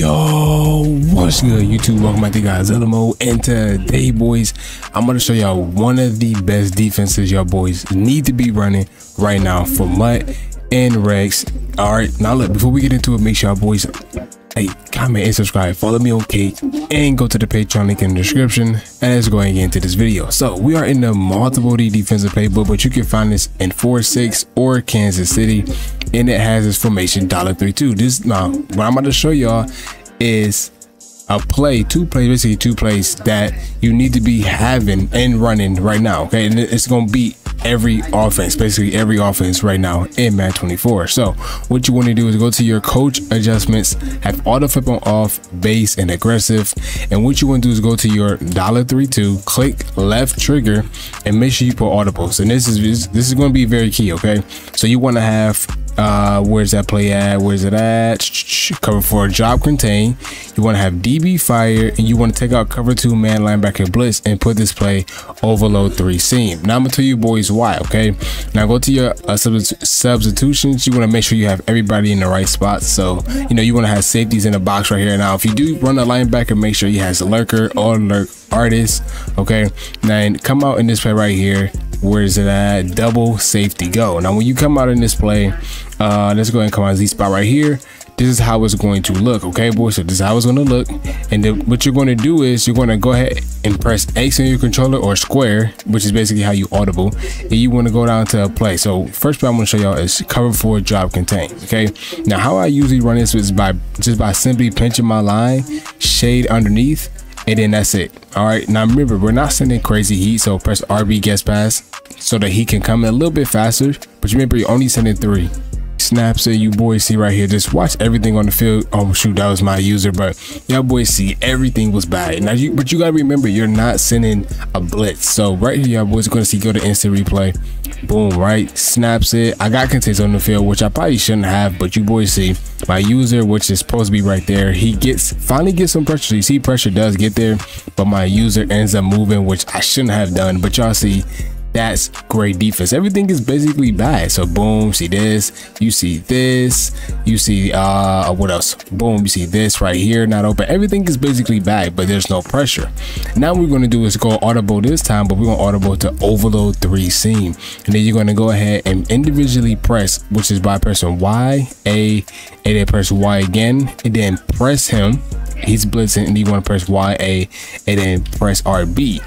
Yo, what's good YouTube? Welcome back to Godzilla Mode and today boys, I'm to show y'all one of the best defenses y'all boys need to be running right now for MUT and Rex. Alright, now look, before we get into it, make sure y'all boys hey, comment and subscribe, follow me on Kick, and go to the Patreon link in the description. And let's go and get into this video. So we are in the multiple D defensive playbook, but you can find this in 4-6 or Kansas City and it has its formation dollar three two. This now what I'm about to show y'all is a play, two plays, basically two plays that you need to be having and running right now. Okay, and it's gonna beat every offense, basically every offense right now in Madden 24. So what you want to do is go to your coach adjustments, have auto flip on off, base, and aggressive. And what you want to do is go to your dollar three two, click left trigger, and make sure you put audibles. And this is this is going to be very key. Okay, so you want to have uh, where's that play at? Where's it at? Cover four drop contain. You want to have DB fire and you want to take out cover two man linebacker blitz and put this play overload three seam. Now I'm gonna tell you boys why. Okay. Now go to your uh, substitutions. You want to make sure you have everybody in the right spot. So you know you want to have safeties in the box right here. Now if you do run a linebacker, make sure he has a lurker or lurk artist. Okay. Now come out in this play right here where is it at? Double safety go. Now when you come out in this play uh let's go and come out Z spot right here. This is how it's going to look okay boys so this is how it's going to look. And then what you're going to do is you're going to go ahead and press x on your controller or square which is basically how you audible and you want to go down to a play. So first play i'm going to show y'all is cover four drop contain okay? Now how i usually run this is by just by simply pinching my line shade underneath and then that's it. All right now remember we're not sending crazy heat so press rb guess pass so that he can come in a little bit faster but remember you're only sending three snaps that you boys see right here just watch everything on the field. Oh shoot that was my user but y'all boys see everything was bad. Now you but you gotta remember you're not sending a blitz. So right here y'all boys are gonna see go to instant replay. Boom right? Snaps it i got contains on the field which i probably shouldn't have but you boys see my user which is supposed to be right there he gets finally gets some pressure. You see pressure does get there but my user ends up moving which i shouldn't have done but y'all see that's great defense. Everything is basically bad so boom see this you see this you see uh what else? Boom you see this right here not open. Everything is basically bad but there's no pressure. Now we're to do is go audible this time but we're to audible to overload three seam. And then you're to go ahead and individually press which is by pressing y a and then press y again and then press him. He's blitzing and you want to press y a and then press rb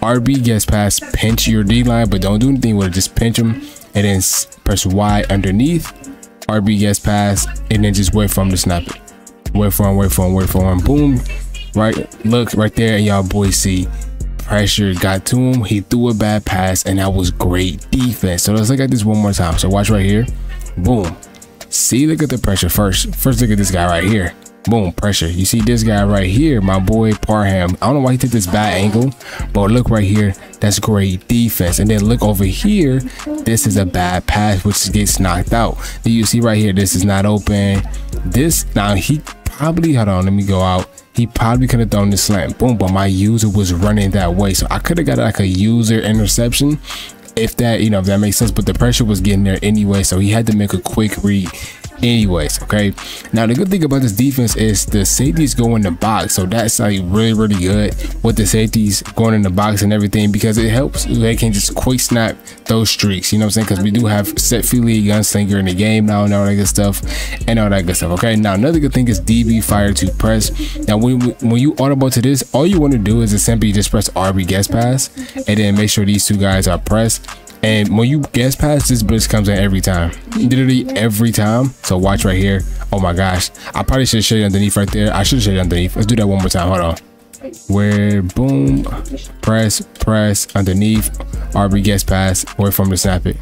RB guess pass pinch your D line, but don't do anything with it. Just pinch him and then press Y underneath. RB guess pass and then just wait for him to snap it. Wait for him, wait for him, wait for him. Boom. Right, look right there, and y'all boys see pressure got to him. He threw a bad pass, and that was great defense. So let's look at this one more time. So watch right here. Boom. See, look at the pressure first. First, look at this guy right here. Boom, pressure. You see this guy right here, my boy Parham. I don't know why he took this bad angle, but look right here. That's great defense. And then look over here. This is a bad pass, which gets knocked out. Do you see right here? This is not open. This, now he probably, hold on, let me go out. He probably could have thrown the slant. Boom, but my user was running that way. So I could have got like a user interception if that you know if that makes sense but the pressure was getting there anyway so he had to make a quick read anyways okay. Now the good thing about this defense is the safeties go in the box so that's like really really good with the safeties going in the box and everything because it helps. They can just quick snap those streaks you know what i'm saying? Because we do have set Philly gunslinger in the game now and all that good stuff and all that good stuff okay? Now another good thing is db fire to press. Now when, when you audible to this all you want to do is simply just press rb guess pass and then make sure these two guys are pressed and when you guess pass, this blitz comes in every time. Literally every time. So watch right here. Oh my gosh. I probably should show you underneath right there. I should show you underneath. Let's do that one more time. Hold on. Where boom, press, press underneath, RB guess pass, wait for him to snap it.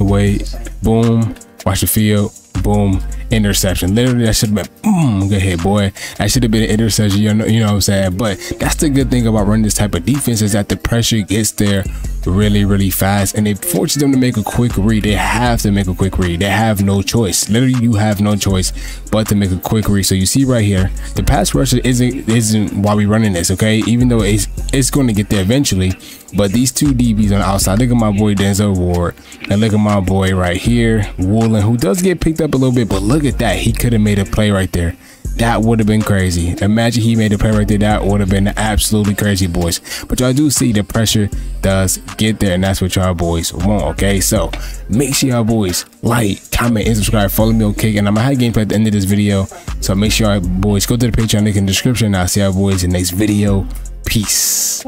Wait, boom, watch the field, boom, interception. Literally, that should have been mm, good hit, boy. That should have been an interception. You know, you know what I'm saying? But that's the good thing about running this type of defense is that the pressure gets there really, really fast, and it forces them to make a quick read. They have to make a quick read. They have no choice. Literally, you have no choice but to make a quick read. So you see right here, the pass rusher isn't isn't why we running this. Okay, even though it's it's going to get there eventually. But these two DBs on the outside, look at my boy Denzel Ward, and look at my boy right here, Woolen, who does get picked up a little bit, but look at that. He could have made a play right there. That would have been crazy. Imagine he made a play right there. That would have been absolutely crazy, boys. But y'all do see the pressure does get there, and that's what y'all boys want. Okay, so make sure y'all boys like, comment, and subscribe. Follow me on Kick, and I'm gonna have gameplay at the end of this video. So make sure y'all boys go to the Patreon link in the description. I'll see y'all boys in the next video. Peace.